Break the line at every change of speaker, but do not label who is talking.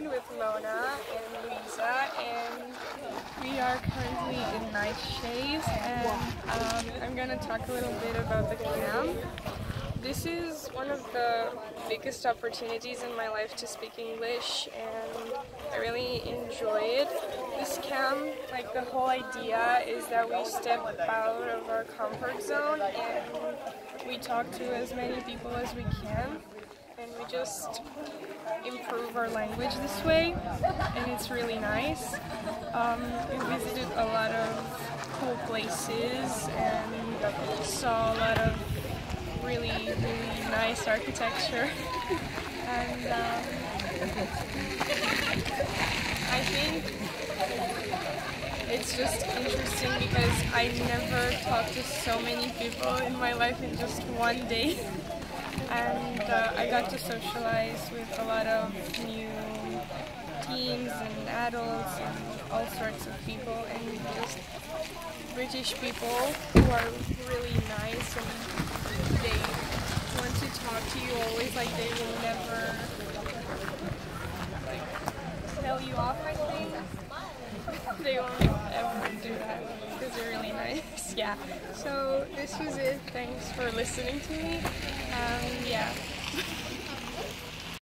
Mona and Luisa, and we are currently in Knightshayes, and um, I'm gonna talk a little bit about the camp. This is one of the biggest opportunities in my life to speak English, and I really enjoy it. This camp, like the whole idea is that we step out of our comfort zone and we talk to as many people as we can we just improve our language this way and it's really nice. Um, we visited a lot of cool places and saw a lot of really, really nice architecture and um, I think it's just interesting because I never talked to so many people in my life in just one day and uh, I got to socialize with a lot of new teens and adults and all sorts of people and just British people who are really nice and they want to talk to you always like they will never like tell you off I think. They won't ever do that because they're really nice. Yeah. So this was it. Thanks for listening to me. Um,